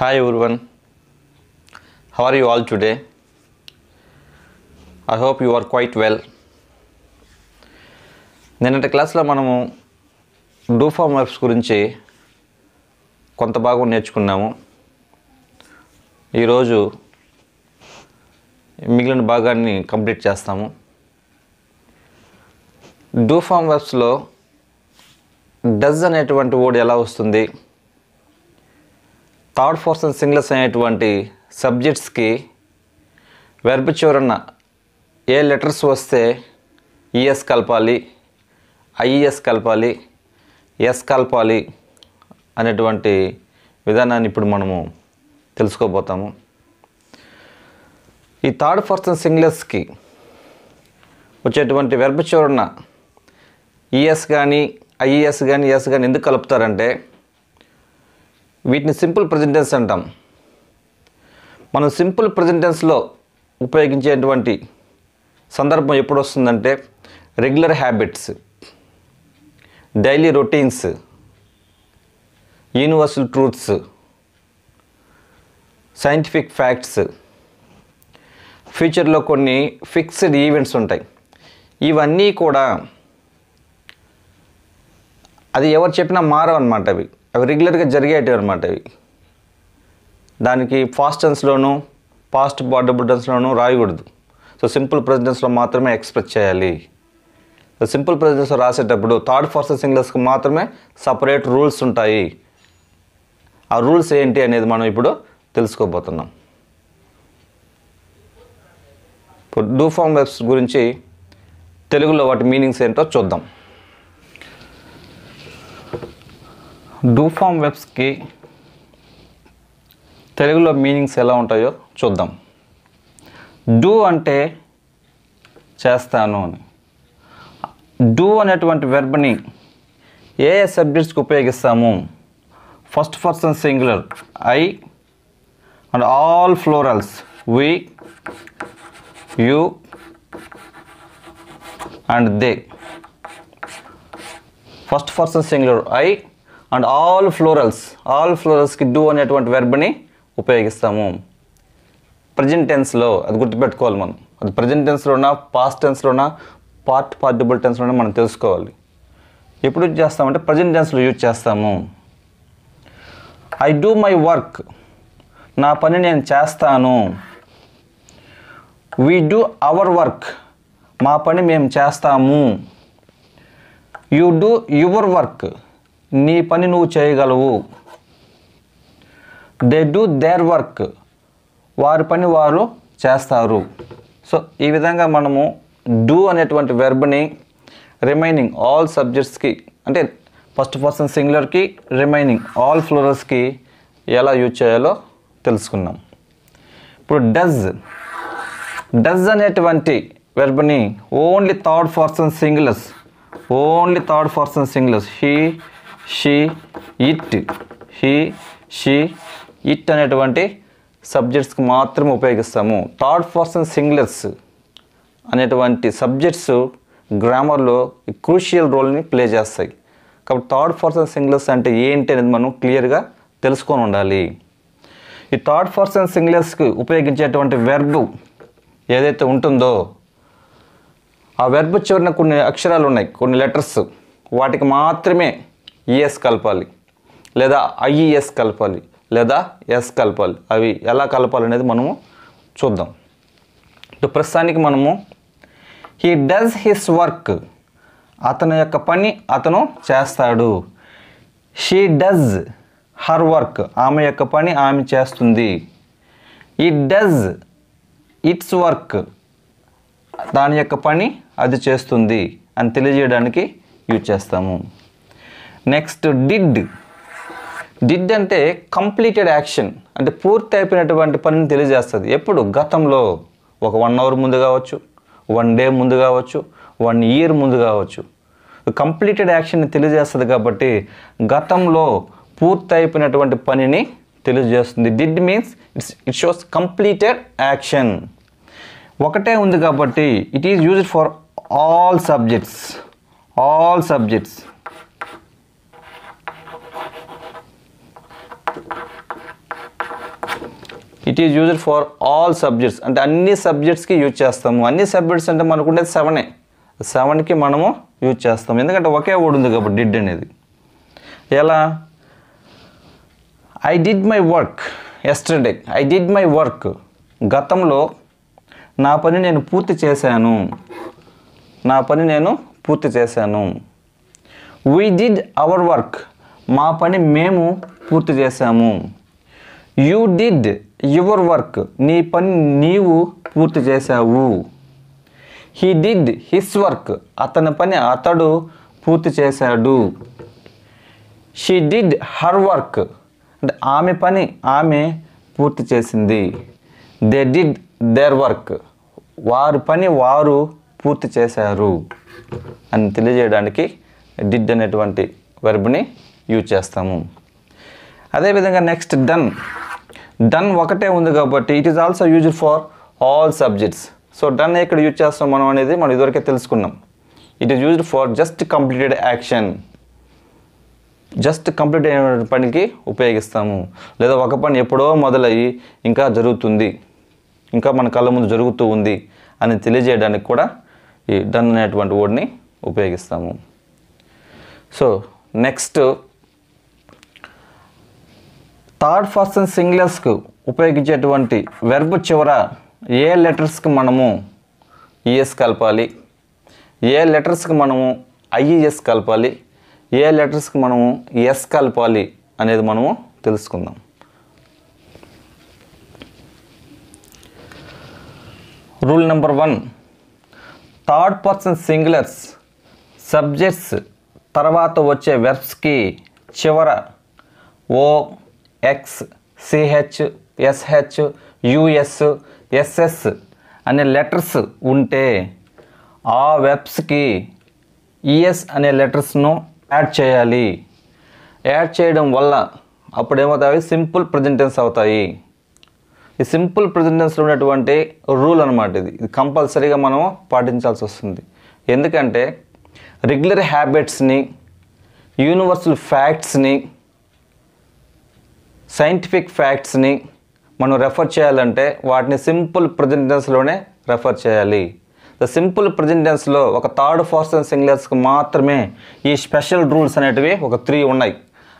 Hi everyone. How are you all today? I hope you are quite well. నిన్నటి క్లాస్లో మనము డూఫామ్ verbs గురించి కొంత భాగం నేర్చుకున్నాము ఈరోజు మిగిలిన భాగాన్ని కంప్లీట్ చేస్తాము డూఫామ్ వర్బ్స్లో డజ్ అనేటువంటి వర్డ్ ఎలా వస్తుంది థర్డ్ పర్సన్ సింగ్లర్స్ అనేటువంటి సబ్జెక్ట్స్కి వెర్బ్ చివరన ఏ లెటర్స్ వస్తే ఈఎస్ కలపాలి ఐఈఎస్ కలపాలి ఎస్ కలపాలి అనేటువంటి విధానాన్ని ఇప్పుడు మనము తెలుసుకోబోతాము. ఈ థర్డ్ పర్సన్ సింగ్లర్స్కి వచ్చేటువంటి వెర్బ్ చివరన ఈఎస్ కానీ ఐఈఎస్ కానీ ఎస్ కానీ ఎందుకు కలుపుతారంటే వీటిని సింపుల్ ప్రజెంటెన్స్ అంటాం. మనం సింపుల్ ప్రజెంటెన్స్లో ఉపయోగించేటువంటి సందర్భం ఎప్పుడు వస్తుందంటే regular habits daily routines universal truths scientific facts ఫ్యూచర్లో కొన్ని ఫిక్స్డ్ ఈవెంట్స్ ఉంటాయి. ఇవన్నీ కూడా అది ఎవరు చెప్పినా మారవు అనమాట అవి. అవి రెగ్యులర్గా జరిగేటివి అనమాట అవి దానికి ఫాస్ట్ టెన్స్లోను పాస్ట్ బాడబుల్ టెన్స్లోను రాయకూడదు. సో సింపుల్ ప్రెసిడెన్స్లో మాత్రమే ఎక్స్ప్రెస్ చేయాలి. సో సింపుల్ ప్రెసిడెన్స్లో రాసేటప్పుడు థర్డ్ పర్సన్ సింగ్లర్స్కి మాత్రమే సపరేట్ రూల్స్ ఉంటాయి. ఆ రూల్స్ ఏంటి అనేది మనం ఇప్పుడు తెలుసుకోబోతున్నాం. ఇప్పుడు డూ ఫామ్ వెబ్స్ గురించి తెలుగులో వాటి మీనింగ్స్ ఏంటో చూద్దాం. డూ ఫామ్ వెబ్స్కి తెలుగులో మీనింగ్స్ ఎలా ఉంటాయో చూద్దాం. డూ అంటే చేస్తాను అని. డూ అనేటువంటి వెర్బ్ని ఏ ఏ సబ్జెక్ట్స్కి ఉపయోగిస్తాము? First person singular I and all plurals we you and they first person singular I and all plurals all ఫ్లోరల్స్కి do అనేటువంటి వెర్బ్ని ఉపయోగిస్తాము. ప్రజెంట్ టెన్స్లో అది గుర్తుపెట్టుకోవాలి మనం. అది ప్రజెంట్ టెన్స్లోనా పాస్ట్ టెన్స్లోనా పార్ట్ పార్టిబుల్ టెన్స్లోనా మనం తెలుసుకోవాలి. ఎప్పుడు యూజ్ చేస్తామంటే ప్రజెంట్ టెన్స్లో యూజ్ చేస్తాము. ఐ డూ మై వర్క్ నా పని నేను చేస్తాను. వీ డూ అవర్ వర్క్ మా పని మేము చేస్తాము. యూ డూ యువర్ వర్క్ నీ పని నువ్వు చేయగలవు. దే డూ దేర్ వర్క్ వారి పని వారు చేస్తారు. సో ఈ విధంగా మనము డూ అనేటువంటి వెర్బ్ని రిమైనింగ్ ఆల్ సబ్జెక్ట్స్కి అంటే ఫస్ట్ పర్సన్ సింగులర్కి రిమైనింగ్ ఆల్ ఫ్లోరల్స్కి ఎలా యూజ్ చేయాలో తెలుసుకున్నాం ఇప్పుడు డజ్ డజ్ అనేటువంటి వెర్బ్ని only third person singulars only third person singulars he she it. He she it అనేటువంటి సబ్జెక్ట్స్కి మాత్రమే ఉపయోగిస్తాము. థర్డ్ పర్సన్ సింగులర్స్ అనేటువంటి సబ్జెక్ట్స్ గ్రామర్లో క్రూషియల్ రోల్ని ప్లే చేస్తాయి. కాబట్టి థర్డ్ పర్సన్ సింగులర్స్ అంటే ఏంటి అనేది మనం క్లియర్గా తెలుసుకొని ఉండాలి. ఈ థర్డ్ పర్సన్ సింగులర్స్కి ఉపయోగించేటువంటి వెర్బ్ ఏదైతే ఉంటుందో ఆ వెర్బ్ చివరిన కొన్ని అక్షరాలు ఉన్నాయి కొన్ని లెటర్స్ వాటికి మాత్రమే ఈఎస్ కలపాలి. లేదా ఐఈఎస్ కలపాలి. లేదా ఎస్ కలపాలి. అవి ఎలా కలపాలి అనేది మనము చూద్దాం. ఇప్పుడు ప్రస్తుతానికి మనము హీ డస్ హిస్ వర్క్ అతని యొక్క పని అతను చేస్తాడు. షీ డస్ హర్ వర్క్ ఆమె యొక్క పని ఆమె చేస్తుంది. ఇట్ డస్ ఇట్స్ వర్క్ దాని యొక్క పని అది చేస్తుంది అని తెలియజేయడానికి యూజ్ చేస్తాము. నెక్స్ట్ డిడ్ డిడ్ అంటే కంప్లీటెడ్ యాక్షన్ అంటే పూర్తి అయిపోయినటువంటి పనిని తెలియజేస్తుంది. ఎప్పుడు? గతంలో. ఒక వన్ అవర్ ముందు కావచ్చు వన్ డే ముందు కావచ్చు వన్ ఇయర్ ముందు కావచ్చు. కంప్లీటెడ్ యాక్షన్ని తెలియజేస్తుంది కాబట్టి గతంలో పూర్తి అయిపోయినటువంటి పనిని తెలియజేస్తుంది. Did means it's it shows completed action ఒకటే ఉంది కాబట్టి it is used for all subjects all subjects it is used for all subjects అంటే అన్ని సబ్జెక్ట్స్కి యూజ్ చేస్తాము. అన్ని సబ్జెక్ట్స్ అంటే మనకు ఉండేది సెవెనే సెవెన్కి మనము యూజ్ చేస్తాం ఎందుకంటే ఒకే వర్డ్ ఉంది కాబట్టి డిడ్ అనేది. ఎలా? I did my work yesterday I did my work గతంలో నా పని నేను పూర్తి చేశాను. నా పని నేను పూర్తి చేశాను. వీ డిడ్ అవర్ వర్క్ మా పని మేము పూర్తి చేశాము. యూ డిడ్ యువర్ వర్క్ నీ పని నీవు పూర్తి చేశావు. హీ డిడ్ హిస్ వర్క్ అతని పని అతడు పూర్తి చేశాడు. షీ డిడ్ హర్ వర్క్ అంటే ఆమె పని ఆమె పూర్తి చేసింది. దే డిడ్ దేర్ వర్క్ వారి పని వారు పూర్తి చేశారు. అని తెలియజేయడానికి డిడ్ అనేటువంటి వెర్బ్ని యూజ్ చేస్తాము. అదేవిధంగా నెక్స్ట్ డన్ డన్ ఒకటే ఉంది కాబట్టి it is also used for all subjects so done ఎక్కడ యూజ్ చేస్తాం మనం అనేది మనం ఇదివరకే తెలుసుకున్నాం. It is used for just completed action just complete అయిన పనికి ఉపయోగిస్తాము. లేదా ఒక పని ఎప్పుడో మొదలయ్యి ఇంకా జరుగుతుంది. ఇంకా మన కళ్ళ ముందు జరుగుతూ ఉంది అని తెలియజేయడానికి కూడా ఈ డన్ అనేటువంటి వర్డ్ని ఉపయోగిస్తాము. సో నెక్స్ట్ థర్డ్ పర్సన్ సింగులర్స్కు ఉపయోగించేటువంటి వెర్బ్ చివర ఏ లెటర్స్కి మనము ఈఎస్ కలపాలి? ఏ లెటర్స్కి మనము ఐఈఎస్ కలపాలి? ఏ లెటర్స్కి మనము ఎస్ కలపాలి అనేది మనము తెలుసుకుందాం. Rule number one. Third person singulars subjects తర్వాత వచ్చే వెర్బ్స్కి చివర O X C H S H U S S S అనే లెటర్స్ ఉంటే ఆ వెబ్స్కి ఈఎస్ అనే లెటర్స్ను యాడ్ చేయాలి. యాడ్ చేయడం వల్ల అప్పుడు ఏమవుతాయి సింపుల్ ప్రజెంటెన్స్ అవుతాయి. ఈ సింపుల్ ప్రజెంటెన్స్లో ఉన్నటువంటి రూల్ అనమాట ఇది. ఇది కంపల్సరీగా మనం పాటించాల్సి వస్తుంది. ఎందుకంటే రెగ్యులర్ హ్యాబిట్స్ని యూనివర్సల్ ఫ్యాక్ట్స్ని సైంటిఫిక్ ఫ్యాక్ట్స్ని మనం రెఫర్ చేయాలంటే వాటిని సింపుల్ ప్రజెంటెన్స్లోనే రెఫర్ చేయాలి. ద సింపుల్ ప్రజెంటెన్స్లో ఒక థర్డ్ పర్సన్ సింగులర్స్కి మాత్రమే ఈ స్పెషల్ రూల్స్ అనేటివి ఒక త్రీ ఉన్నాయి.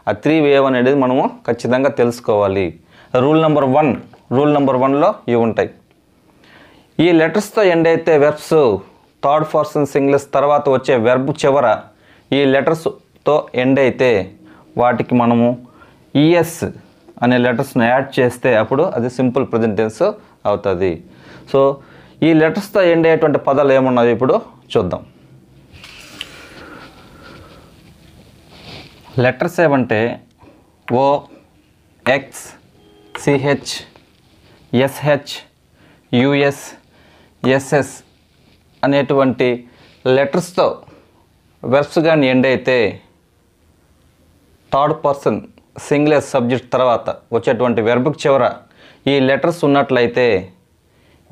ఆ త్రీ వేవ్ అనేది మనము ఖచ్చితంగా తెలుసుకోవాలి. Rule number one rule number వన్లో ఇవి ఉంటాయి. ఈ లెటర్స్తో ఎండ్ అయితే వెర్బ్స్ థర్డ్ పర్సన్ సింగిల్స్ తర్వాత వచ్చే వెర్బ్ చివర ఈ లెటర్స్తో ఎండ్ అయితే వాటికి మనము ఈఎస్ అనే లెటర్స్ను యాడ్ చేస్తే అప్పుడు అది సింపుల్ ప్రజెంటెన్స్ అవుతుంది. సో ఈ లెటర్స్తో ఎండ్ అయ్యేటువంటి పదాలు ఏమున్నాయి ఇప్పుడు చూద్దాం. లెటర్స్ ఏమంటే O X C H S H U S S S అనేటువంటి లెటర్స్తో వెర్బ్స్ కానీ ఎండ్ అయితే థర్డ్ పర్సన్ సింగ్లెస్ సబ్జెక్ట్ తర్వాత వచ్చేటువంటి వెర్బ్కి చివర ఈ లెటర్స్ ఉన్నట్లయితే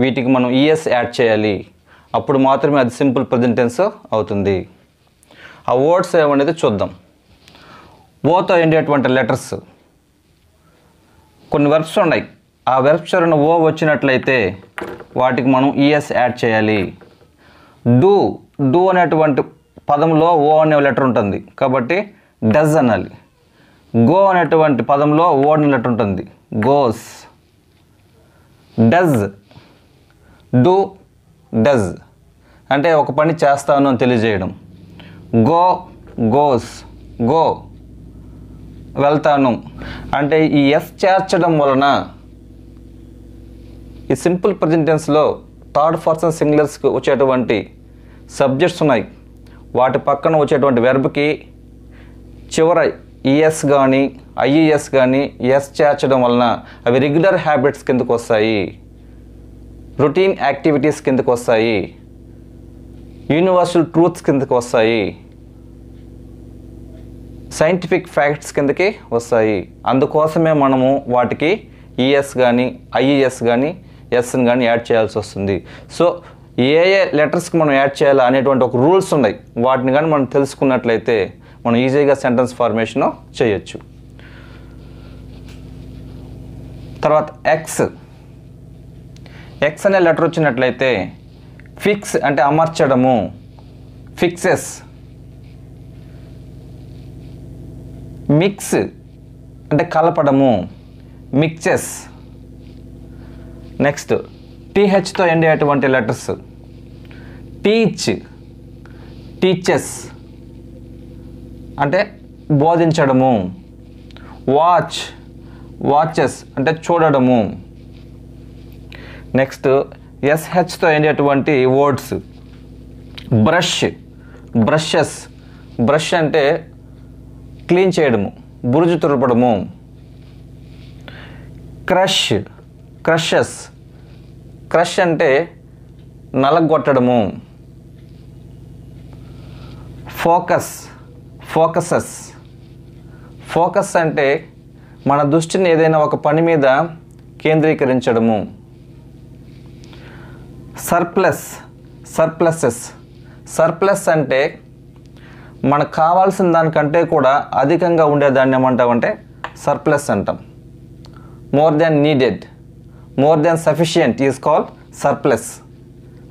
వీటికి మనం ఈఎస్ యాడ్ చేయాలి. అప్పుడు మాత్రమే అది సింపుల్ ప్రజెంటెన్స్ అవుతుంది. ఆ వర్డ్స్ ఏమనేది చూద్దాం. ఓతో ఎండేటువంటి లెటర్స్ కొన్ని వెర్బ్స్ ఉన్నాయి. ఆ వెర్బ్స్ చివరన ఓ వచ్చినట్లయితే వాటికి మనం ఈఎస్ యాడ్ చేయాలి. డూ డూ అనేటువంటి పదంలో ఓ అనే లెటర్ ఉంటుంది. కాబట్టి డజ్ అనాలి. గో అనేటువంటి పదంలో ఓ లెటర్ ఉంటుంది గోస్. డజ్. Do does. అంటే ఒక పని చేస్తాను అని తెలియజేయడం. Go goes. గో. వెళ్తాను. అంటే ఈ ఎస్ చేర్చడం వలన ఈ సింపుల్ ప్రజెంటెన్స్లో థర్డ్ పర్సన్ సింగులర్స్కి వచ్చేటువంటి సబ్జెక్ట్స్ ఉన్నాయి. వాటి పక్కన వచ్చేటువంటి వెర్బ్కి చివర ఈఎస్ కానీ ఐఈఎస్ కానీ ఎస్ చేర్చడం వలన అవి రెగ్యులర్ హ్యాబిట్స్ కిందకు వస్తాయి. రొటీన్ యాక్టివిటీస్ కిందకు వస్తాయి. యూనివర్సల్ ట్రూత్స్ కిందకు వస్తాయి. సైంటిఫిక్ ఫ్యాక్ట్స్ కిందకి వస్తాయి. అందుకోసమే మనము వాటికి ఈఎస్ కానీ ఐఈఎస్ కానీ ఎస్ని కానీ యాడ్ చేయాల్సి వస్తుంది. సో ఏ ఏ లెటర్స్కి మనం యాడ్ చేయాలా అనేటువంటి ఒక రూల్స్ ఉన్నాయి. వాటిని కానీ మనం తెలుసుకున్నట్లయితే మనం ఈజీగా సెంటెన్స్ ఫార్మేషన్ చేయొచ్చు. తర్వాత ఎక్స్ ఎక్స్ అనే లెటర్ వచ్చినట్లయితే ఫిక్స్ అంటే అమర్చడము. ఫిక్సెస్ మిక్స్ అంటే కలపడము. మిక్సెస్ నెక్స్ట్ టీహెచ్తో ఎండేటువంటి లెటర్స్. టీచ్ టీచెస్ అంటే బోధించడము వాచ్ వాచెస్ అంటే చూడడము. నెక్స్ట్ ఎస్హెచ్తో అయినటువంటి వర్డ్స్ బ్రష్ బ్రషెస్ బ్రష్ అంటే క్లీన్ చేయడము బురుజు తురపడము క్రష్ క్రషెస్ క్రష్ అంటే నలగొట్టడము. Focus focuses. ఫోకస్ అంటే మన దృష్టిని ఏదైనా ఒక పని మీద కేంద్రీకరించడము. Surplus surpluses. సర్ప్లస్ అంటే మనకు కావాల్సిన దానికంటే కూడా అధికంగా ఉండేదాన్ని ఏమంటామంటే సర్ప్లస్ అంటాం. More than needed more than sufficient is call surplus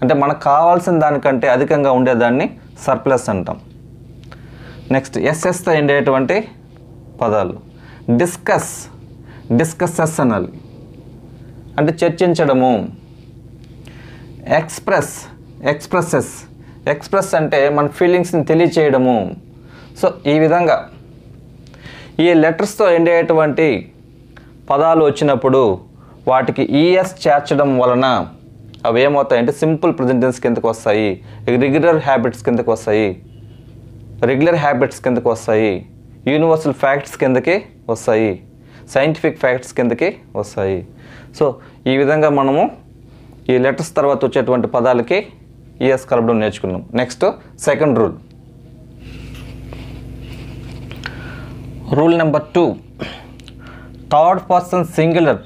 అంటే మనకు కావాల్సిన దానికంటే అధికంగా ఉండేదాన్ని సర్ప్లస్ అంటాం. నెక్స్ట్ ఎస్ఎస్తో ఎండేటువంటి పదాలు. డిస్కస్ డిస్కసెస్ అనాలి అంటే చర్చించడము. ఎక్స్ప్రెస్ ఎక్స్ప్రెసెస్ ఎక్స్ప్రెస్ అంటే మన ఫీలింగ్స్ని తెలియచేయడము. సో ఈ విధంగా ఈ లెటర్స్తో ఎండ్ అయ్యేటువంటి పదాలు వచ్చినప్పుడు వాటికి ఈఎస్ చేర్చడం వలన అవి ఏమవుతాయంటే సింపుల్ ప్రజెంటెన్స్ కిందకు వస్తాయి. రెగ్యులర్ హ్యాబిట్స్ కిందకు వస్తాయి. రెగ్యులర్ హ్యాబిట్స్ కిందకి వస్తాయి. యూనివర్సల్ ఫ్యాక్ట్స్ కిందకి వస్తాయి. సైంటిఫిక్ ఫ్యాక్ట్స్ కిందకి వస్తాయి. సో ఈ విధంగా మనము ఈ లెటర్స్ తర్వాత వచ్చేటువంటి పదాలకి ఈఎస్ కలపడం నేర్చుకున్నాం. Next second rule rule number two third person singular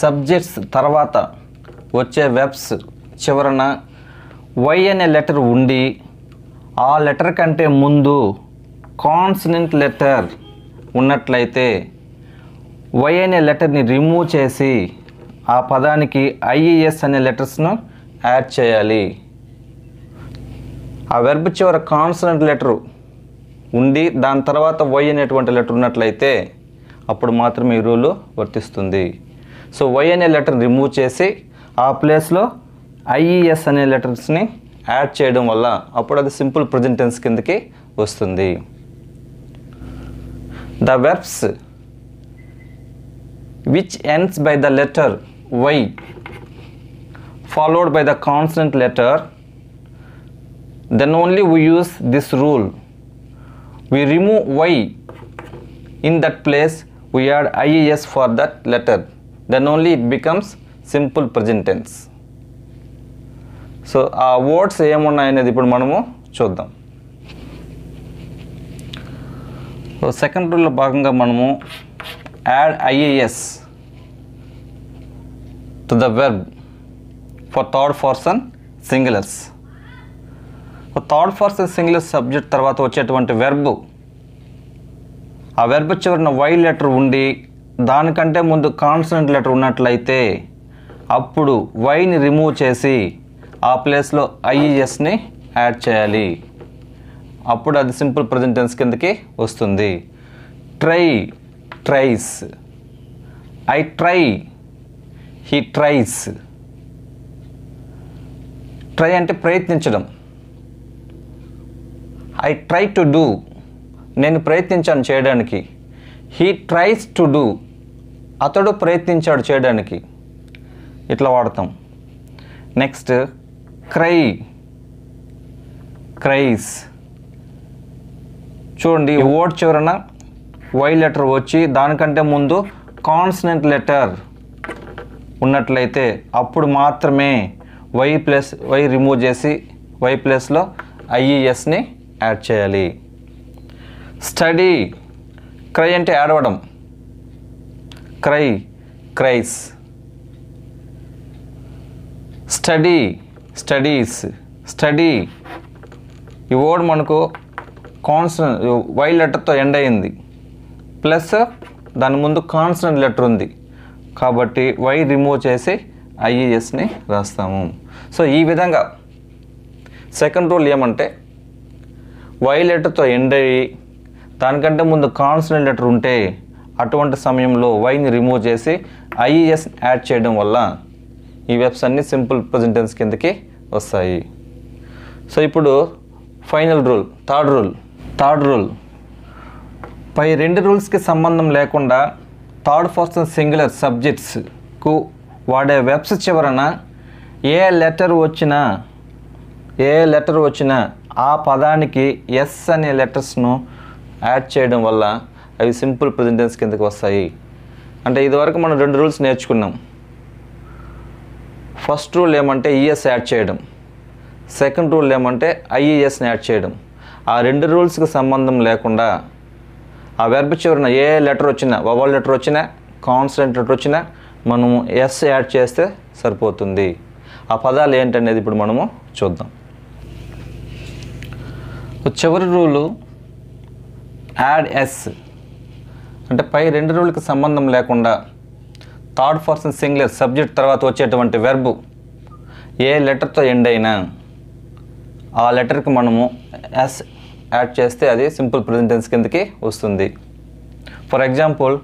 subjects తర్వాత వచ్చే వెబ్స్ చివరన వై అనే లెటర్ ఉండి ఆ లెటర్ కంటే ముందు కాన్సనెంట్ లెటర్ ఉన్నట్లయితే వై అనే లెటర్ని రిమూవ్ చేసి ఆ పదానికి ఐఈఎస్ అనే లెటర్స్ను యాడ్ చేయాలి. ఆ వెర్బ్ చివర కాన్సనెంట్ లెటరు ఉండి దాని తర్వాత వై అనేటువంటి లెటర్ ఉన్నట్లయితే అప్పుడు మాత్రమే ఈ రూలు వర్తిస్తుంది. సో వై అనే లెటర్ రిమూవ్ చేసి ఆ ప్లేస్లో ఐఈఎస్ అనే లెటర్స్ని యాడ్ చేయడం వల్ల అప్పుడు అది సింపుల్ ప్రజెంటెన్స్ కిందకి వస్తుంది. The verbs which ends by the letter Y followed by the consonant letter then only we use this rule. We remove Y in that place we add I S for that letter. Then only it becomes simple present tense so ఆ ఓట్స్ ఏమున్నాయనేది ఇప్పుడు మనము చూద్దాం. So second రూల్లో భాగంగా మనము add I A S to the verb for third person singulars. Third person singular subject తర్వాత వచ్చేటువంటి వెర్బ్. ఆ వెర్బ్ చివరిన వై లెటర్ ఉండి దానికంటే ముందు కాన్సనెంట్ లెటర్ ఉన్నట్లయితే అప్పుడు వైని రిమూవ్ చేసి ఆ ప్లేస్లో ఐఈఎస్ని యాడ్ చేయాలి. అప్పుడు అది సింపుల్ ప్రజెంటెన్స్ కిందకి వస్తుంది. Try tries I try he tries try అంటే ప్రయత్నించడం. ఐ ట్రై టు డూ నేను ప్రయత్నించాను చేయడానికి. హీ ట్రైస్ టు డూ అతడు ప్రయత్నించాడు చేయడానికి. ఇట్లా వాడతాం. Next cry. క్రైస్. చూడండి ఓట్ చివరన వై లెటర్ వచ్చి దానికంటే ముందు కాన్సనెంట్ లెటర్ ఉన్నట్లయితే అప్పుడు మాత్రమే వై ప్లస్ వై రిమూవ్ చేసి వై ప్లస్లో ఐఈఎస్ని యాడ్ చేయాలి. స్టడీ. క్రై అంటే ఏడవడం cry cries. Study. Studies study. ఈ వర్డ్ మనకు కాన్సనెంట్ వై లెటర్తో ఎండ్ అయింది. ప్లస్ దాని ముందు కాన్సనెంట్ లెటర్ ఉంది. కాబట్టి వై రిమూవ్ చేసి ఐఈఎస్ని రాస్తాము. సో ఈ విధంగా సెకండ్ రూల్ ఏమంటే వై లెటర్తో ఎండ్ అయ్యి దానికంటే ముందు కాన్సనెంట్ లెటర్ ఉంటే అటువంటి సమయంలో వైని రిమూవ్ చేసి ఐఈఎస్ యాడ్ చేయడం వల్ల ఈ వెబ్స్ అన్ని సింపుల్ ప్రజెంటెన్స్ కిందకి వస్తాయి. సో ఇప్పుడు final rule third rule third rule పై రెండు రూల్స్కి సంబంధం లేకుండా థర్డ్ పర్సన్ సింగులర్ సబ్జెక్ట్స్కు వాడే వెబ్స్ చివరన ఏ లెటర్ వచ్చినా ఏ లెటర్ వచ్చినా ఆ పదానికి ఎస్ అనే లెటర్స్ను యాడ్ చేయడం వల్ల అవి సింపుల్ ప్రజెంటెన్స్ కిందకి వస్తాయి. అంటే ఇదివరకు మనం రెండు రూల్స్ నేర్చుకున్నాం. ఫస్ట్ రూల్ ఏమంటే ఈఎస్ యాడ్ చేయడం. సెకండ్ రూల్ ఏమంటే ఐఈఎస్ని యాడ్ చేయడం. ఆ రెండు రూల్స్కి సంబంధం లేకుండా ఆ వెర్బ్ చివరిన ఏ లెటర్ వచ్చినా వవల్ లెటర్ వచ్చినా కాన్స్టెంట్ లెటర్ వచ్చినా మనము ఎస్ యాడ్ చేస్తే సరిపోతుంది. ఆ పదాలు ఏంటనేది ఇప్పుడు మనము చూద్దాం. చివరి రూలు యాడ్ ఎస్ అంటే పై రెండు రూల్కి సంబంధం లేకుండా థర్డ్ పర్సన్ సింగులర్ సబ్జెక్ట్ తర్వాత వచ్చేటువంటి వెర్బు ఏ లెటర్తో ఎండ్ అయినా ఆ లెటర్కి మనము ఎస్ యాడ్ చేస్తే అది సింపుల్ ప్రజెంటెన్స్ కిందకి వస్తుంది. For example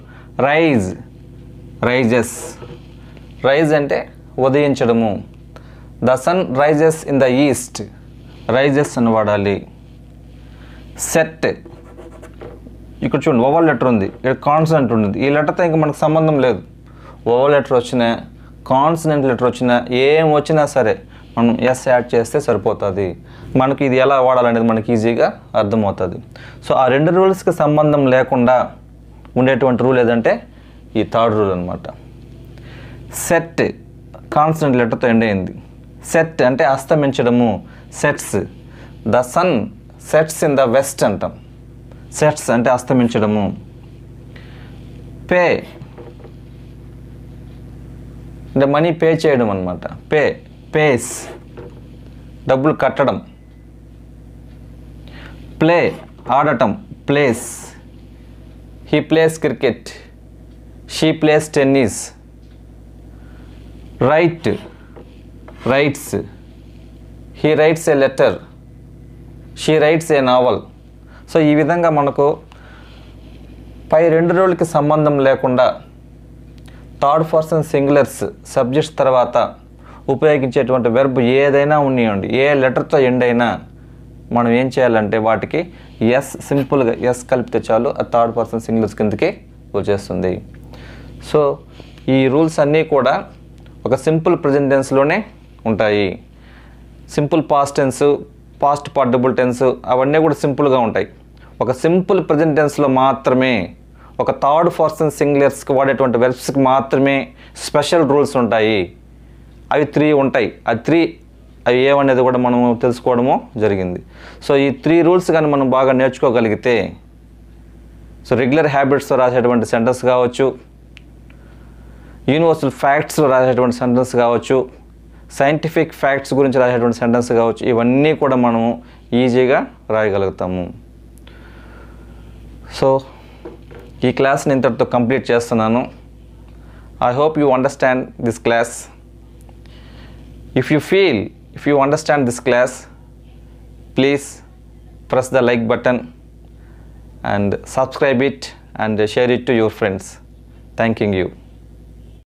rise rises rise అంటే ఉదయించడము. The sun rises in the east rises అని వాడాలి. సెట్ ఇక్కడ చూడండి ఓవర్ లెటర్ ఉంది. ఇక్కడ కాన్సనెంట్ ఉంది ఈ లెటర్తో ఇంకా మనకు సంబంధం లేదు. ఓవర్ లెటర్ వచ్చినా కాన్సనెంట్ లెటర్ వచ్చినా ఏం వచ్చినా సరే మనం ఎస్ యాడ్ చేస్తే సరిపోతుంది. మనకి ఇది ఎలా వాడాలనేది మనకి ఈజీగా అర్థమవుతుంది. సో ఆ రెండు రూల్స్కి సంబంధం లేకుండా ఉండేటువంటి రూల్ ఏదంటే ఈ థర్డ్ రూల్ అనమాట సెట్ కాన్స్టెంట్ లెటర్తో ఎండ్ అయింది. సెట్ అంటే అస్తమించడము sets. The sun sets in the west అంటాం. సెట్స్ అంటే అస్తమించడము. పే అంటే మనీ పే చేయడం అనమాట పే పేస్ డబ్బులు కట్టడం. ప్లే ఆడటం. Plays he plays cricket she plays tennis write writes he writes a letter she writes a novel so ఈ విధంగా మనకు పై రెండు రోజులకి సంబంధం లేకుండా థర్డ్ పర్సన్ సింగులర్స్ సబ్జెక్ట్స్ తర్వాత ఉపయోగించేటువంటి వెర్బ్ ఏదైనా ఉన్నాయండి ఏ లెటర్తో ఎండ్ అయినా మనం ఏం చేయాలంటే వాటికి ఎస్ సింపుల్గా ఎస్ కలిపితే చాలు ఆ థర్డ్ పర్సన్ సింగులర్స్ కిందకి వచ్చేస్తుంది. సో ఈ రూల్స్ అన్నీ కూడా ఒక సింపుల్ ప్రజెంట్ టెన్స్లోనే ఉంటాయి. Simple past tense past participle tense అవన్నీ కూడా సింపుల్గా ఉంటాయి. ఒక సింపుల్ ప్రజెంట్ టెన్స్లో మాత్రమే ఒక థర్డ్ పర్సన్ సింగులర్స్కి వాడేటువంటి వెర్బ్స్కి మాత్రమే స్పెషల్ రూల్స్ ఉంటాయి. అవి త్రీ ఉంటాయి. ఆ త్రీ అవి ఏమనేది కూడా మనము తెలుసుకోవడము జరిగింది. సో ఈ త్రీ రూల్స్ కానీ మనం బాగా నేర్చుకోగలిగితే సో రెగ్యులర్ హ్యాబిట్స్తో రాసేటువంటి సెంటెన్స్ కావచ్చు యూనివర్సల్ ఫ్యాక్ట్స్లో రాసేటువంటి సెంటెన్స్ కావచ్చు సైంటిఫిక్ ఫ్యాక్ట్స్ గురించి రాసేటువంటి సెంటెన్స్ కావచ్చు ఇవన్నీ కూడా మనము ఈజీగా రాయగలుగుతాము. సో ఈ క్లాస్ నేను ఇంతటితో కంప్లీట్ చేస్తున్నాను. I hope you understand this class if you feel if you understand this class please press the like button and subscribe it and share it to your friends thank you